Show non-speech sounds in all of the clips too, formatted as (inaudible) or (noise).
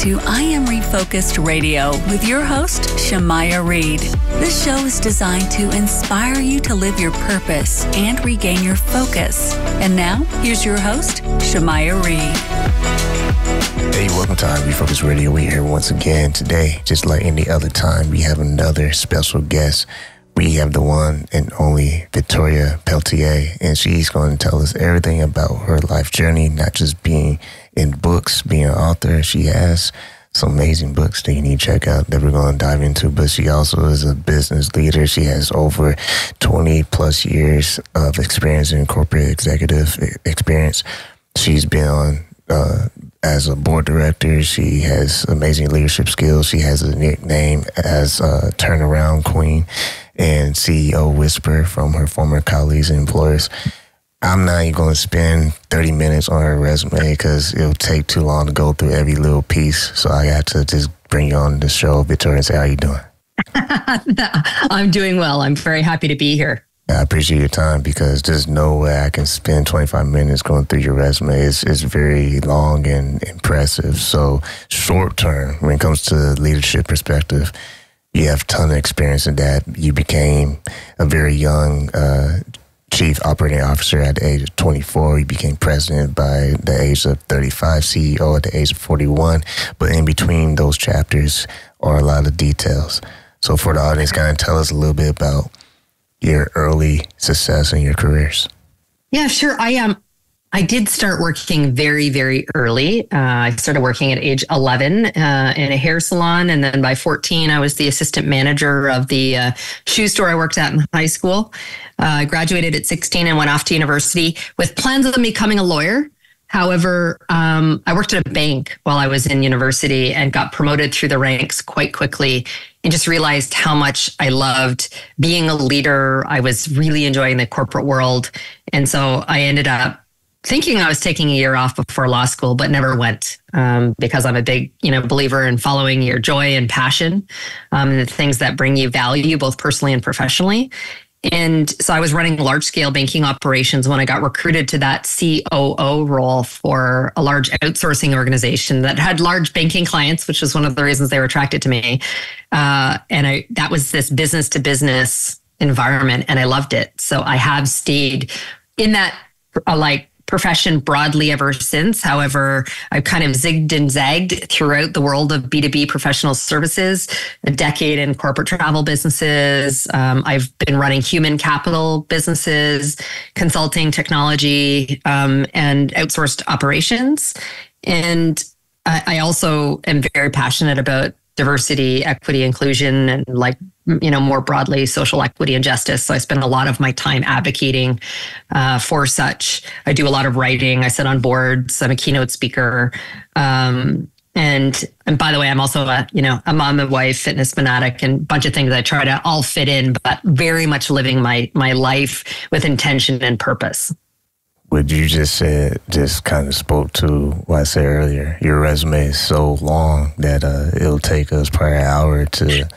to I Am Refocused Radio with your host, Shamaya Reed. This show is designed to inspire you to live your purpose and regain your focus. And now, here's your host, Shamaya Reed. Hey, welcome to I Am Refocused Radio. We're here once again today. Just like any other time, we have another special guest we have the one and only Victoria Pelletier, and she's going to tell us everything about her life journey, not just being in books, being an author. She has some amazing books that you need to check out that we're going to dive into, but she also is a business leader. She has over 20 plus years of experience in corporate executive experience. She's been on uh, as a board director. She has amazing leadership skills. She has a nickname as a turnaround queen and CEO Whisper from her former colleagues and employers. I'm not even going to spend 30 minutes on her resume because it'll take too long to go through every little piece. So I got to just bring you on the show, Victoria, and say, how you doing? (laughs) I'm doing well. I'm very happy to be here. I appreciate your time because there's no way I can spend 25 minutes going through your resume. It's, it's very long and impressive. So short term, when it comes to leadership perspective, you have a ton of experience in that. You became a very young uh, chief operating officer at the age of 24. You became president by the age of 35, CEO at the age of 41. But in between those chapters are a lot of details. So for the audience, kind of tell us a little bit about your early success in your careers. Yeah, sure. I am. Um, I did start working very, very early. Uh, I started working at age 11 uh, in a hair salon. And then by 14, I was the assistant manager of the uh, shoe store I worked at in high school. Uh, I graduated at 16 and went off to university with plans of becoming a lawyer. However, um, I worked at a bank while I was in university and got promoted through the ranks quite quickly and just realized how much I loved being a leader. I was really enjoying the corporate world. And so I ended up thinking I was taking a year off before law school, but never went um, because I'm a big, you know, believer in following your joy and passion, um, and the things that bring you value, both personally and professionally. And so I was running large scale banking operations when I got recruited to that COO role for a large outsourcing organization that had large banking clients, which was one of the reasons they were attracted to me. Uh, and I, that was this business to business environment and I loved it. So I have stayed in that uh, like profession broadly ever since. However, I've kind of zigged and zagged throughout the world of B2B professional services, a decade in corporate travel businesses. Um, I've been running human capital businesses, consulting, technology, um, and outsourced operations. And I, I also am very passionate about diversity, equity, inclusion, and like, you know, more broadly, social equity and justice. So I spend a lot of my time advocating uh, for such. I do a lot of writing. I sit on boards. I'm a keynote speaker. Um, and and by the way, I'm also a you know a mom and wife, fitness fanatic, and a bunch of things I try to all fit in, but very much living my my life with intention and purpose what you just said just kind of spoke to what I said earlier. Your resume is so long that uh, it'll take us probably an hour to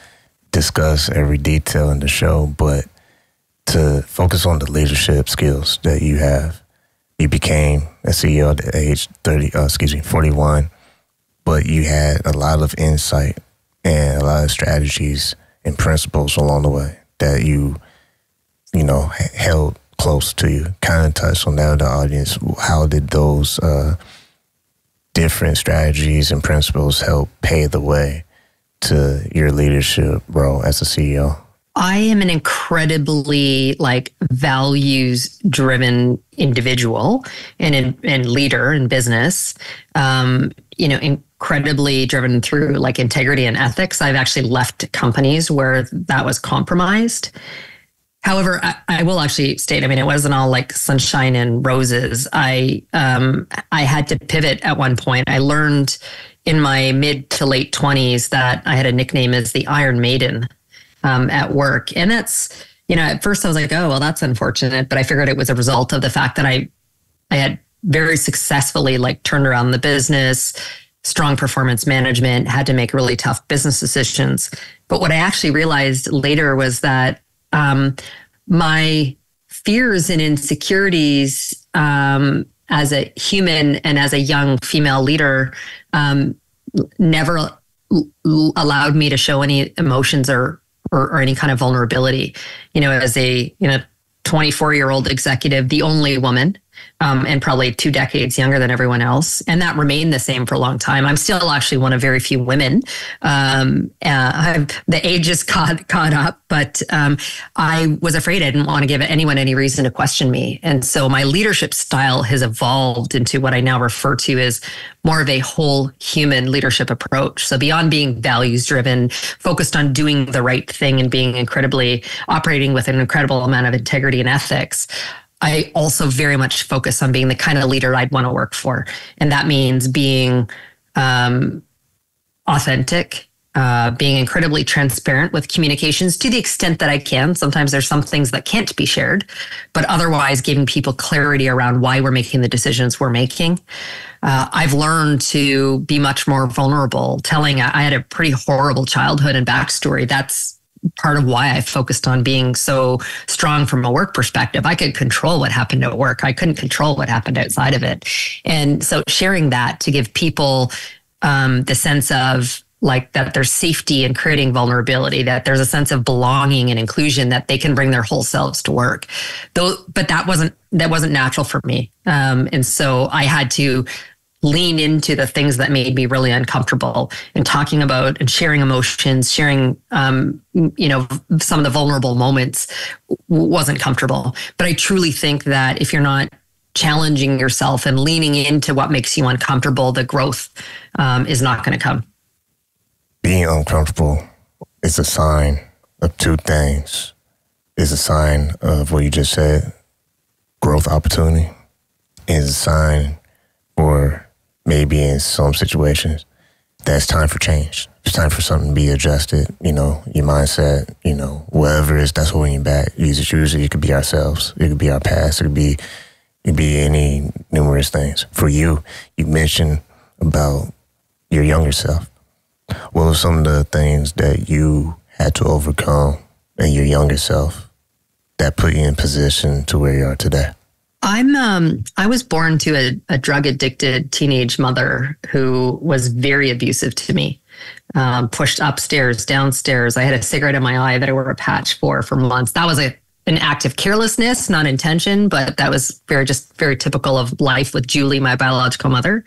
discuss every detail in the show, but to focus on the leadership skills that you have. You became a CEO at age 30, uh, excuse me, 41, but you had a lot of insight and a lot of strategies and principles along the way that you, you know, held close to you. Kind of touch on that, the audience. How did those uh, different strategies and principles help pave the way to your leadership role as a CEO? I am an incredibly like values driven individual and and leader in business. Um, you know, incredibly driven through like integrity and ethics. I've actually left companies where that was compromised. However, I, I, will actually state, I mean, it wasn't all like sunshine and roses. I um, I had to pivot at one point. I learned in my mid to late 20s that I had a nickname as the Iron Maiden um, at work. And that's, you know, at first I was like, oh, well, that's unfortunate. But I figured it was a result of the fact that I I had very successfully like turned around the business, strong performance management, had to make really tough business decisions. But what I actually realized later was that um, my fears and insecurities um, as a human and as a young female leader um, never allowed me to show any emotions or, or, or any kind of vulnerability. You know, as a you know 24 year old executive, the only woman um, and probably two decades younger than everyone else. And that remained the same for a long time. I'm still actually one of very few women. Um, uh, the age has caught, caught up, but um, I was afraid I didn't want to give anyone any reason to question me. And so my leadership style has evolved into what I now refer to as more of a whole human leadership approach. So beyond being values driven, focused on doing the right thing and being incredibly operating with an incredible amount of integrity and ethics. I also very much focus on being the kind of leader I'd want to work for. And that means being um, authentic, uh, being incredibly transparent with communications to the extent that I can. Sometimes there's some things that can't be shared, but otherwise giving people clarity around why we're making the decisions we're making. Uh, I've learned to be much more vulnerable, telling I had a pretty horrible childhood and backstory. That's part of why I focused on being so strong from a work perspective. I could control what happened at work. I couldn't control what happened outside of it. And so sharing that to give people um, the sense of like that there's safety and creating vulnerability, that there's a sense of belonging and inclusion that they can bring their whole selves to work. Though, but that wasn't that wasn't natural for me. Um, and so I had to lean into the things that made me really uncomfortable and talking about and sharing emotions, sharing, um, you know, some of the vulnerable moments wasn't comfortable. But I truly think that if you're not challenging yourself and leaning into what makes you uncomfortable, the growth um, is not going to come. Being uncomfortable is a sign of two things. Is a sign of what you just said, growth opportunity, is a sign for maybe in some situations, that's time for change. It's time for something to be adjusted. You know, your mindset, you know, whatever it is that's holding you back. Usually it it could be ourselves. It could be our past. It could be, it could be any numerous things. For you, you mentioned about your younger self. What were some of the things that you had to overcome in your younger self that put you in position to where you are today? I'm um I was born to a, a drug addicted teenage mother who was very abusive to me. Um, pushed upstairs, downstairs. I had a cigarette in my eye that I wore a patch for for months. That was a an act of carelessness, not intention, but that was very just very typical of life with Julie, my biological mother.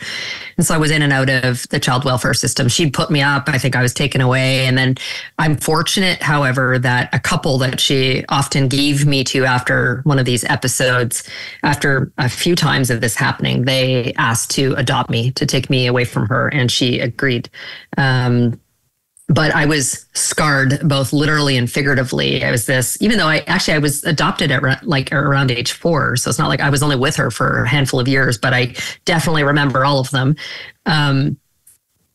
And so I was in and out of the child welfare system. She'd put me up. I think I was taken away. And then I'm fortunate, however, that a couple that she often gave me to after one of these episodes, after a few times of this happening, they asked to adopt me, to take me away from her. And she agreed. Um, but I was scarred both literally and figuratively. I was this, even though I actually I was adopted at like around age four, so it's not like I was only with her for a handful of years, but I definitely remember all of them. Um,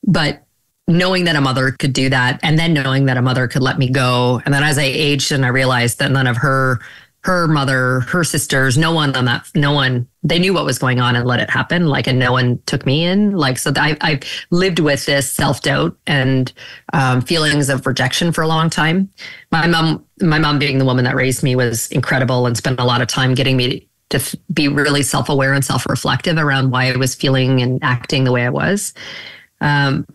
but knowing that a mother could do that, and then knowing that a mother could let me go, and then as I aged and I realized that none of her her mother, her sisters, no one on that, no one, they knew what was going on and let it happen. Like, and no one took me in. Like, so I, I've lived with this self doubt and um, feelings of rejection for a long time. My mom, my mom being the woman that raised me was incredible and spent a lot of time getting me to f- be really self aware and self reflective around why I was feeling and acting the way I was. Um,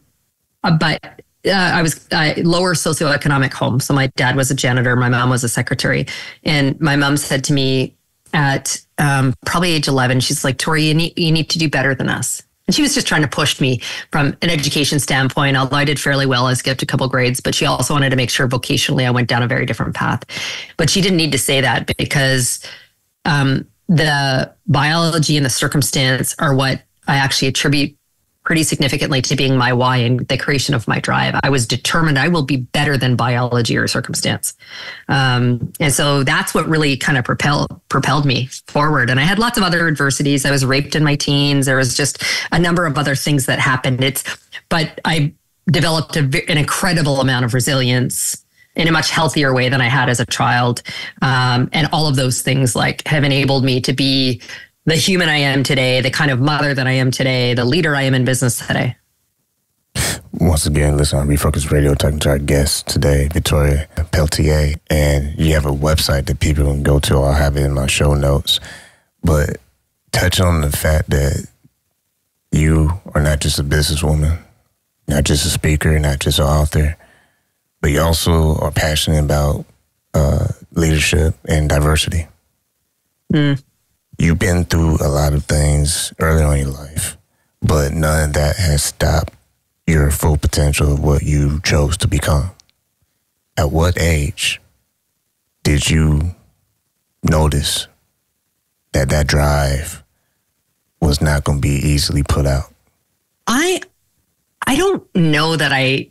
uh, but uh, I was uh, lower socioeconomic home. So my dad was a janitor, my mom was a secretary, and my mom said to me at um, probably age eleven, she's like, "Tori, you need you need to do better than us." And she was just trying to push me from an education standpoint. Although I did fairly well, I skipped a couple grades, but she also wanted to make sure vocationally I went down a very different path. But she didn't need to say that because um, the biology and the circumstance are what I actually attribute pretty significantly to being my why and the creation of my drive. I was determined I will be better than biology or circumstance. Um, and so that's what really kind of propelled propelled me forward. And I had lots of other adversities. I was raped in my teens. There was just a number of other things that happened. It's, but I developed a, an incredible amount of resilience in a much healthier way than I had as a child. Um, and all of those things like have enabled me to be the human I am today, the kind of mother that I am today, the leader I am in business today. Once again, listen on Refocus Radio, talking to our guest today, Victoria Pelletier. And you have a website that people can go to. I'll have it in my show notes. But touch on the fact that you are not just a businesswoman, not just a speaker, not just an author, but you also are passionate about uh, leadership and diversity. Mm. You've been through a lot of things early on in your life, but none of that has stopped your full potential of what you chose to become. At what age did you notice that that drive was not going to be easily put out? I I don't know that I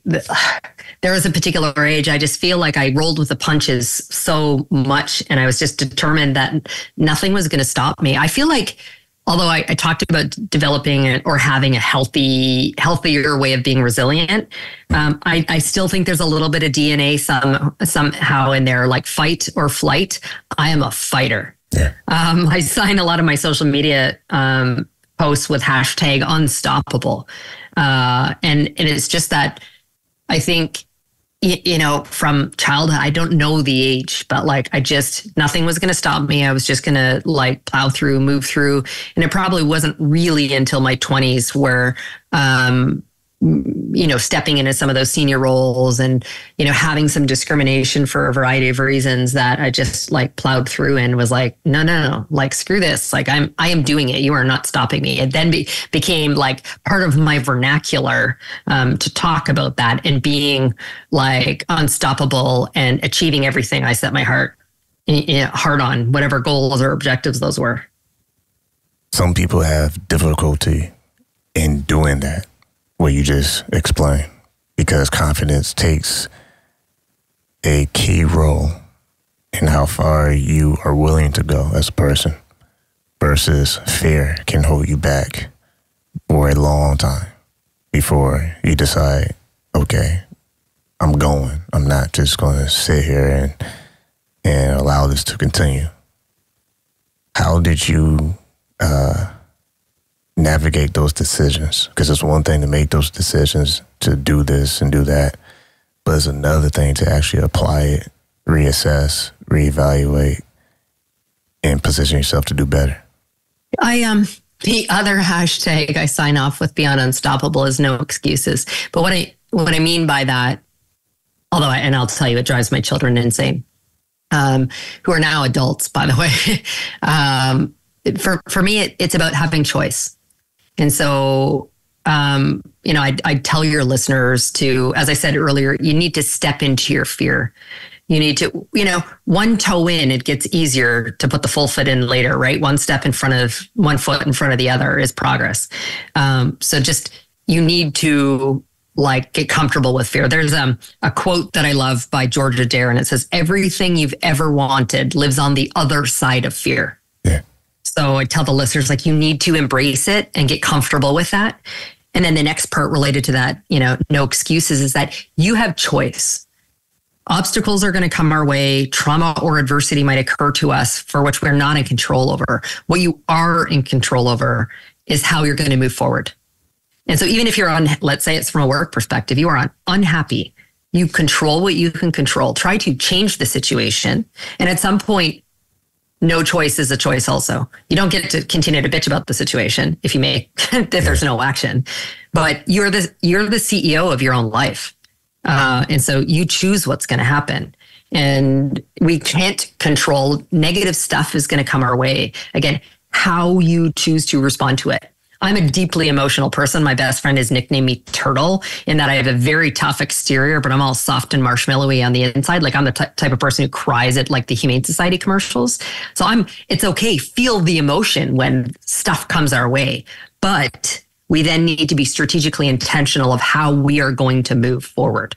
there was a particular age. I just feel like I rolled with the punches so much, and I was just determined that nothing was going to stop me. I feel like although I, I, talked about developing or having a healthy, healthier way of being resilient, um, I, I, still think there's a little bit of DNA some somehow in there, like fight or flight. I am a fighter. Yeah. Um, I sign a lot of my social media um, posts with hashtag unstoppable. Uh, and, and it's just that I think, you, know, from childhood, I don't know the age, but like I just, nothing was going to stop me. I was just going to like plow through, move through. And it probably wasn't really until my 20s where, um, you know, stepping into some of those senior roles and, you know, having some discrimination for a variety of reasons that I just like plowed through and was like, no, no, no, like screw this. Like I'm, I am doing it. You are not stopping me. It then be, became like part of my vernacular um, to talk about that and being like unstoppable and achieving everything I set my heart, you know, heart on, whatever goals or objectives those were. Some people have difficulty in doing that what you just explained because confidence takes a key role in how far you are willing to go as a person versus fear can hold you back for a long time before you decide, okay, I'm going. I'm not just going to sit here and and allow this to continue. How did you uh, navigate those decisions because it's one thing to make those decisions to do this and do that, but it's another thing to actually apply it, reassess, reevaluate, and position yourself to do better. I um the other hashtag I sign off with beyond unstoppable is no excuses. But what I what I mean by that, although I, and I'll tell you, it drives my children insane, um, who are now adults, by the way. (laughs) um, for for me, it, it's about having choice. And so, um, you know, I, I tell your listeners to, as I said earlier, you need to step into your fear. You need to, you know, one toe in, it gets easier to put the full foot in later, right? One step in front of one foot in front of the other is progress. Um, so just, you need to like get comfortable with fear. There's um, a quote that I love by George Adair, and it says, Everything you've ever wanted lives on the other side of fear. So I tell the listeners, like, you need to embrace it and get comfortable with that. And then the next part related to that, you know, no excuses is that you have choice. Obstacles are going to come our way. Trauma or adversity might occur to us for which we're not in control over. What you are in control over is how you're going to move forward. And so even if you're on, let's say it's from a work perspective, you are on unhappy. You control what you can control. Try to change the situation. And at some point, no choice is a choice also. You don't get to continue to bitch about the situation if you make (laughs) if there's no action. But you're the you're the CEO of your own life. Uh, and so you choose what's going to happen. And we can't control negative stuff is going to come our way. Again, how you choose to respond to it. I'm a deeply emotional person. My best friend has nicknamed me Turtle in that I have a very tough exterior, but I'm all soft and marshmallowy on the inside. Like I'm the t- type of person who cries at like the Humane Society commercials. So I'm, it's okay. Feel the emotion when stuff comes our way, but we then need to be strategically intentional of how we are going to move forward.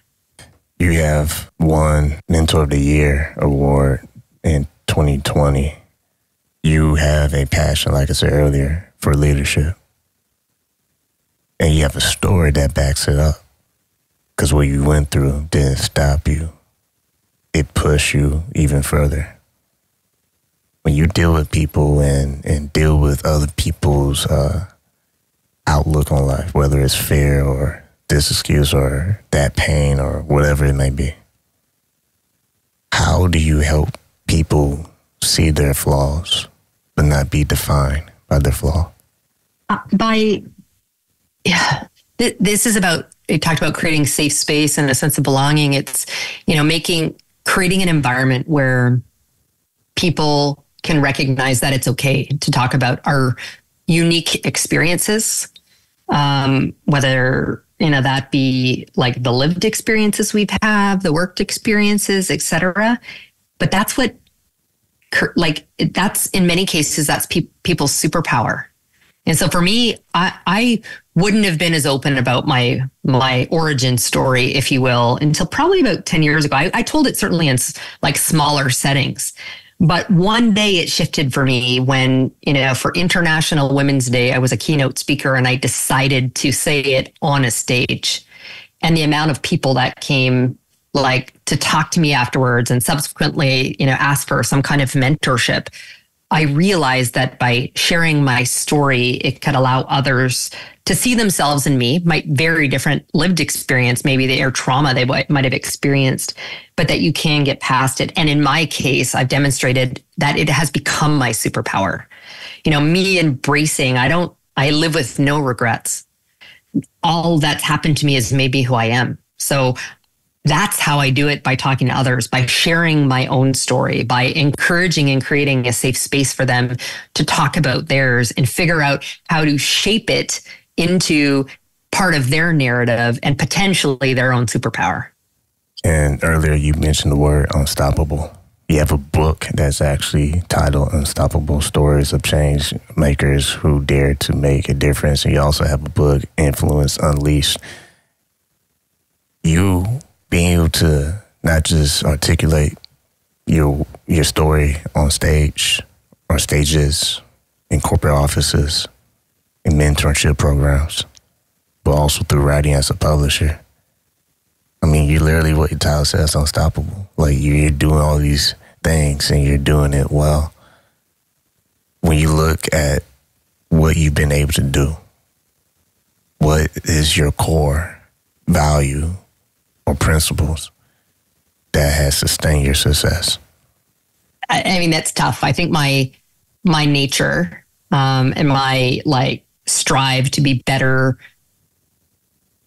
You have won Mentor of the Year award in 2020. You have a passion, like I said earlier, for leadership and you have a story that backs it up. Because what you went through didn't stop you, it pushed you even further. When you deal with people and, and deal with other people's uh, outlook on life, whether it's fear or this excuse or that pain or whatever it may be, how do you help people see their flaws but not be defined by their flaw? Uh, by yeah, this is about it talked about creating safe space and a sense of belonging. It's, you know, making, creating an environment where people can recognize that it's okay to talk about our unique experiences, um, whether you know that be like the lived experiences we've had, the worked experiences, etc. But that's what, like, that's in many cases that's pe- people's superpower. And so for me, I, I wouldn't have been as open about my my origin story, if you will, until probably about ten years ago. I, I told it certainly in like smaller settings. But one day it shifted for me when, you know, for International Women's Day, I was a keynote speaker and I decided to say it on a stage. And the amount of people that came like to talk to me afterwards and subsequently, you know, ask for some kind of mentorship I realized that by sharing my story, it could allow others to see themselves in me, my very different lived experience, maybe their trauma they might have experienced, but that you can get past it. And in my case, I've demonstrated that it has become my superpower. You know, me embracing, I don't, I live with no regrets. All that's happened to me is maybe who I am. So that's how I do it by talking to others, by sharing my own story, by encouraging and creating a safe space for them to talk about theirs and figure out how to shape it into part of their narrative and potentially their own superpower. And earlier you mentioned the word unstoppable. You have a book that's actually titled Unstoppable Stories of Change Makers Who Dare to Make a Difference. And you also have a book, Influence Unleashed. You being able to not just articulate your your story on stage or stages in corporate offices in mentorship programs, but also through writing as a publisher. I mean, you literally what your title says, unstoppable. Like you're doing all these things and you're doing it well. When you look at what you've been able to do, what is your core value or principles that has sustained your success? I, I mean, that's tough. I think my my nature um, and my like strive to be better,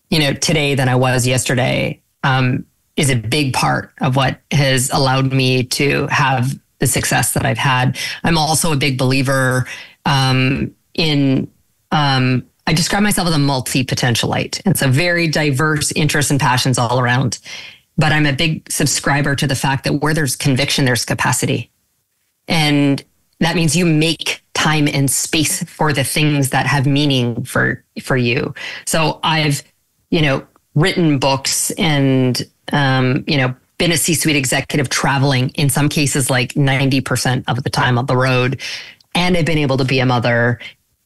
you know, today than I was yesterday um, is a big part of what has allowed me to have the success that I've had. I'm also a big believer um, in um, I describe myself as a multi potentialite. It's a very diverse interests and passions all around. But I'm a big subscriber to the fact that where there's conviction, there's capacity. And that means you make time and space for the things that have meaning for for you. So I've, you know, written books and um, you know, been a C-suite executive traveling in some cases like 90% of the time on the road. And I've been able to be a mother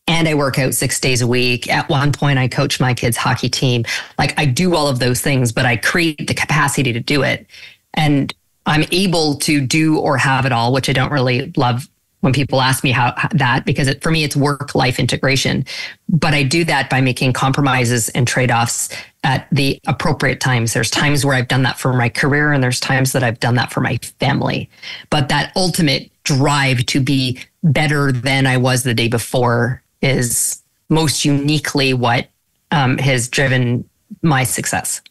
and I work out six days a week. At one point, I coach my kids' hockey team. Like I do all of those things, but I create the capacity to do it. And I'm able to do or have it all, which I don't really love when people ask me how that, because it, for me, it's work life integration. But I do that by making compromises and trade offs at the appropriate times. There's times where I've done that for my career, and there's times that I've done that for my family. But that ultimate drive to be better than I was the day before is most uniquely what um, has driven my success.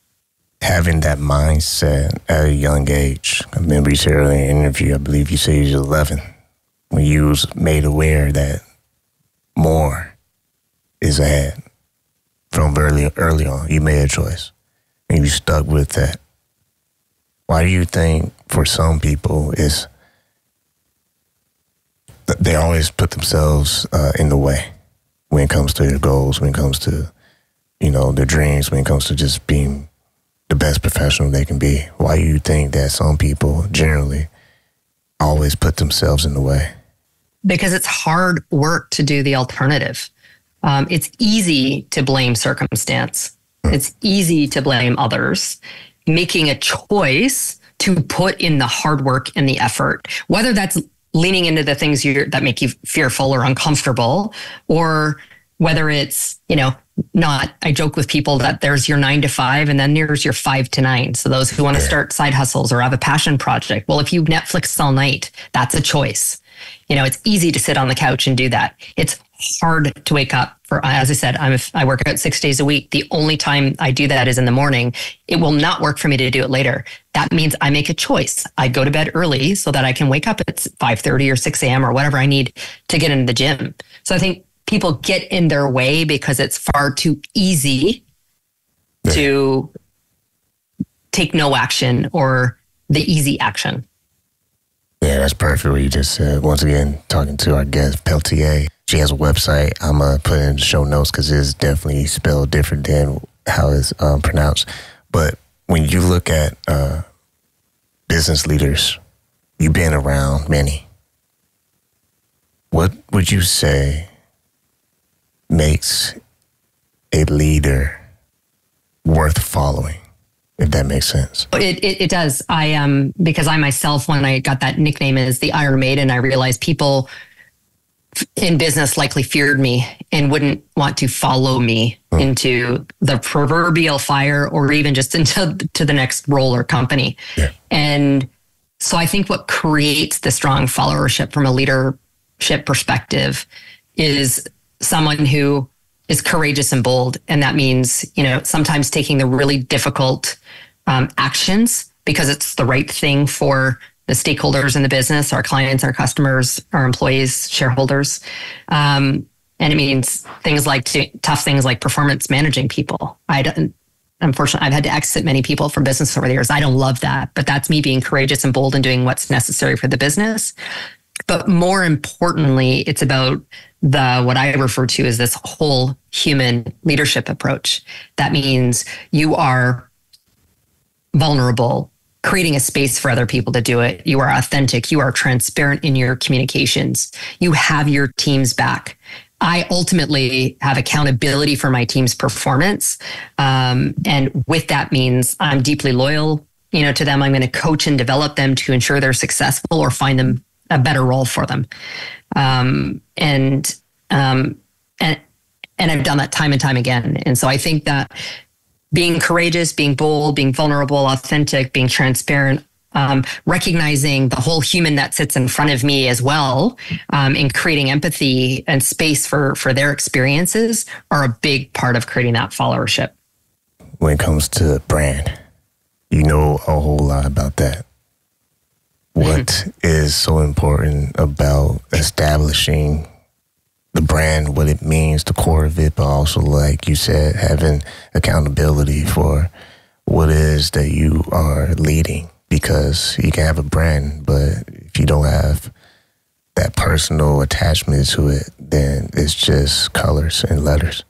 Having that mindset at a young age. I remember you said earlier in the interview, I believe you said you was 11, when you was made aware that more is ahead from early, early on. You made a choice and you stuck with that. Why do you think for some people is they always put themselves uh, in the way? When it comes to their goals, when it comes to, you know, their dreams, when it comes to just being the best professional they can be. Why do you think that some people generally always put themselves in the way? Because it's hard work to do the alternative. Um, it's easy to blame circumstance. Mm. It's easy to blame others. Making a choice to put in the hard work and the effort, whether that's leaning into the things that make you fearful or uncomfortable, or whether it's, you know, not, I joke with people that there's your nine to five and then there's your five to nine. So those who want to start side hustles or have a passion project. Well, if you Netflix all night, that's a choice. You know, it's easy to sit on the couch and do that. It's hard to wake up for, as I said, I'm, I work out six days a week. The only time I do that is in the morning. It will not work for me to do it later. That means I make a choice. I go to bed early so that I can wake up at 5.30 or 6 a.m. or whatever I need to get into the gym. So I think people get in their way because it's far too easy yeah. to take no action or the easy action. Yeah, that's perfect what you just said. Once again, talking to our guest, Pelletier. She has a website. I'm going to put in the show notes because it's definitely spelled different than how it's um, pronounced. But when you look at uh, business leaders, you've been around many. What would you say makes a leader worth following? If that makes sense. It, it, it, does. I um because I myself when I got that nickname as the Iron Maiden, I realized people in business likely feared me and wouldn't want to follow me hmm. into the proverbial fire or even just into to the next role or company. Yeah. And so I think what creates the strong followership from a leadership perspective is someone who is courageous and bold. And that means, you know, sometimes taking the really difficult um, actions because it's the right thing for the stakeholders in the business, our clients, our customers, our employees, shareholders. Um, and it means things like tough things like performance managing people. I don't, unfortunately, I've had to exit many people from business over the years. I don't love that, but that's me being courageous and bold and doing what's necessary for the business. But more importantly, it's about the what I refer to as this whole human leadership approach. That means you are vulnerable, creating a space for other people to do it. You are authentic. You are transparent in your communications. You have your team's back. I ultimately have accountability for my team's performance. Um, and with that means I'm deeply loyal, you know, to them. I'm going to coach and develop them to ensure they're successful or find them a better role for them. Um, and, um, and, and I've done that time and time again. And so I think that being courageous, being bold, being vulnerable, authentic, being transparent, um, recognizing the whole human that sits in front of me as well, um, and creating empathy and space for for their experiences are a big part of creating that followership. When it comes to brand, you know a whole lot about that. What (laughs) is so important about establishing the brand, what it means, the core of it, but also, like you said, having accountability for what it is that you are leading. Because you can have a brand, but if you don't have that personal attachment to it, then it's just colors and letters.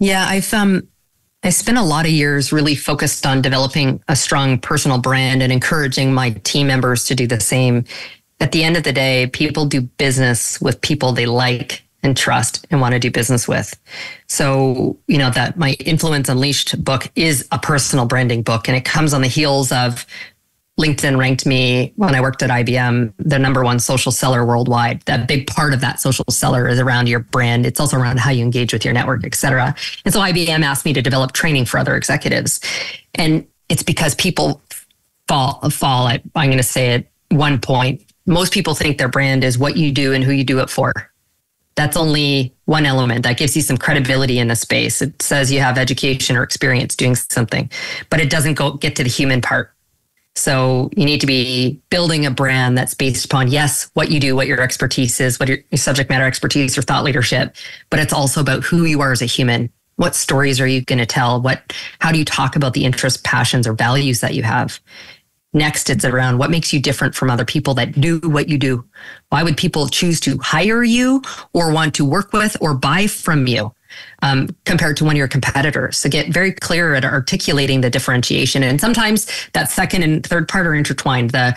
Yeah, I've um I spent a lot of years really focused on developing a strong personal brand and encouraging my team members to do the same. At the end of the day, people do business with people they like and trust and want to do business with. So, you know, that my Influence Unleashed book is a personal branding book and it comes on the heels of LinkedIn ranked me when I worked at IBM the number one social seller worldwide. That big part of that social seller is around your brand. It's also around how you engage with your network, et cetera. And so IBM asked me to develop training for other executives. And it's because people fall fall at I'm going to say at one point. Most people think their brand is what you do and who you do it for. That's only one element that gives you some credibility in the space. It says you have education or experience doing something, but it doesn't go get to the human part so you need to be building a brand that's based upon, yes, what you do, what your expertise is, what your, subject matter expertise or thought leadership, but it's also about who you are as a human. What stories are you going to tell? What, how do you talk about the interests, passions, or values that you have? Next, it's around what makes you different from other people that do what you do. Why would people choose to hire you or want to work with or buy from you? Um, compared to one of your competitors. So get very clear at articulating the differentiation. And sometimes that second and third part are intertwined. The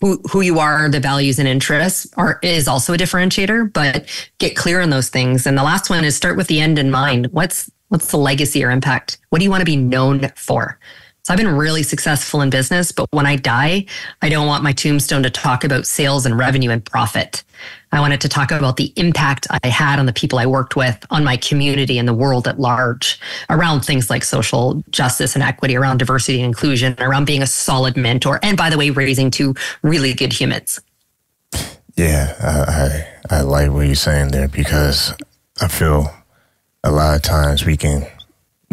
who, who you are, the values and interests are is also a differentiator, but get clear on those things. And the last one is start with the end in mind. What's what's the legacy or impact? What do you want to be known for? So I've been really successful in business, but when I die, I don't want my tombstone to talk about sales and revenue and profit. I wanted to talk about the impact I had on the people I worked with, on my community and the world at large, around things like social justice and equity, around diversity and inclusion, around being a solid mentor, and by the way, raising two really good humans. Yeah, I, I, I like what you're saying there because I feel a lot of times we can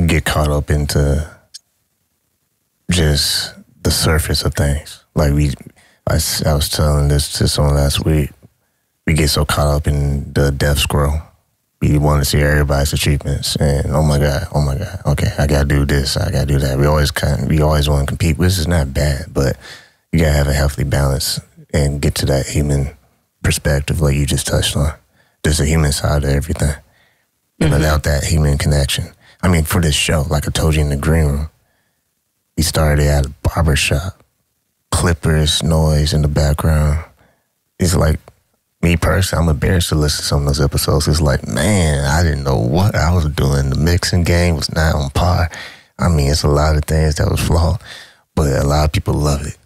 get caught up into just the surface of things. Like we, I, I was telling this to someone last week. We get so caught up in the death scroll. We want to see everybody's achievements, and oh my god, oh my god, okay, I gotta do this, I gotta do that. We always kind, we always want to compete, which is not bad, but you gotta have a healthy balance and get to that human perspective, like you just touched on. There's a human side to everything. Mm-hmm. Without that human connection, I mean, for this show, like I told you in the green room, we started at a barber shop, clippers, noise in the background. It's like me personally, I'm embarrassed to listen to some of those episodes. It's like, man, I didn't know what I was doing. The mixing game was not on par. I mean, it's a lot of things that was flawed, but a lot of people love it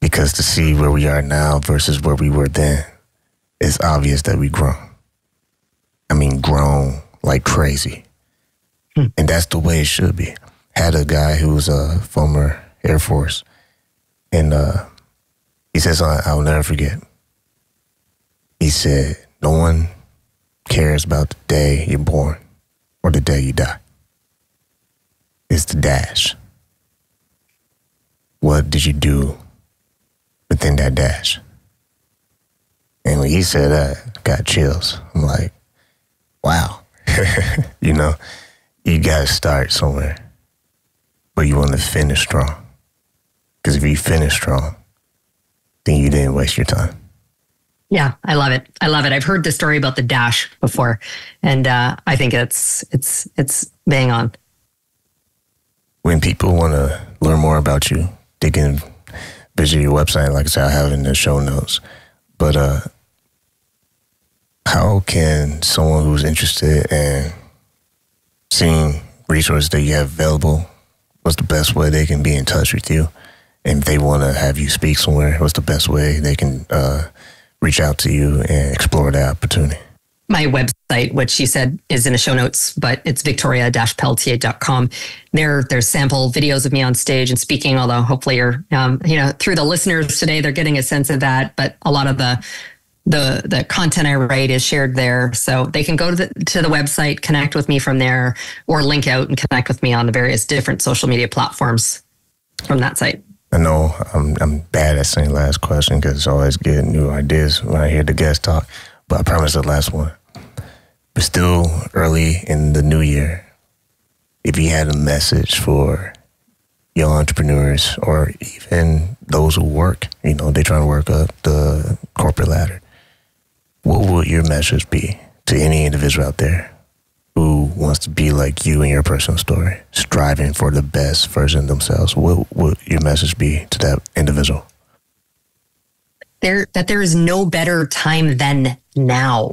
because to see where we are now versus where we were then, it's obvious that we grown. I mean, grown like crazy. Hmm. And that's the way it should be. Had a guy who was a former Air Force, and uh, he says, something I'll never forget. He said, No one cares about the day you're born or the day you die. It's the dash. What did you do within that dash? And when he said that, I got chills. I'm like, wow. (laughs) you know, you got to start somewhere, but you want to finish strong. Because if you finish strong, then you didn't waste your time. Yeah, I love it. I love it. I've heard the story about the dash before, and uh, I think it's it's it's bang on. When people want to learn more about you, they can visit your website. Like I said, I have in the show notes. But uh, how can someone who's interested in seeing resources that you have available, what's the best way they can be in touch with you? And they want to have you speak somewhere, what's the best way they can uh, reach out to you and explore that opportunity? my website, which you said is in the show notes, but it's victoria-pelletier.com. There, there's sample videos of me on stage and speaking, although hopefully you're, um, you know, through the listeners today, they're getting a sense of that. But a lot of the, the, the content I write is shared there. So they can go to the, to the website, connect with me from there, or link out and connect with me on the various different social media platforms from that site. I know I'm, I'm bad at saying last question because I always get new ideas when I hear the guest talk, but I promise the last one. But still early in the new year, if you had a message for young entrepreneurs or even those who work, you know, they're trying to work up the corporate ladder, what would your message be to any individual out there who wants to be like you in your personal story, striving for the best version of themselves, what would your message be to that individual? There, that there is no better time than now.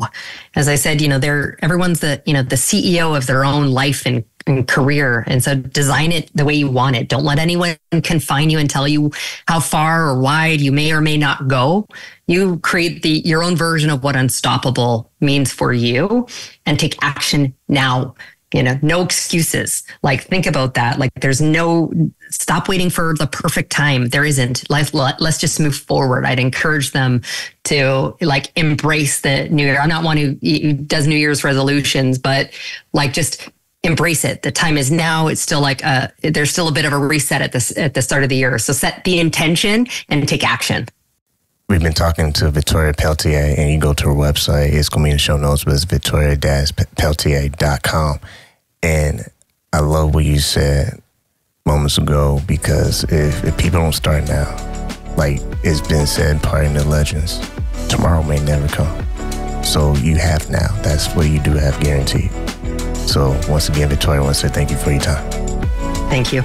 As I said, you know, they're everyone's the you know the CEO of their own life and, and career, and so design it the way you want it. Don't let anyone confine you and tell you how far or wide you may or may not go. You create the your own version of what unstoppable means for you, and take action now you know no excuses. Like think about that. Like there's no stop waiting for the perfect time. There isn't. Let, let's just move forward. I'd encourage them to like embrace the new year. I'm not one who, does new year's resolutions but like just embrace it. The time is now. It's still like a there's still a bit of a reset at this at the start of the year. So set the intention and take action. We've been talking to Victoria Pelletier, and you go to her website. It's going to be in the show notes, but it's victoria-pelletier.com. And I love what you said moments ago because if, if people don't start now, like it's been said, part in the legends, tomorrow may never come. So you have now. That's what you do have guaranteed. So once again, Victoria, I want to say thank you for your time. Thank you.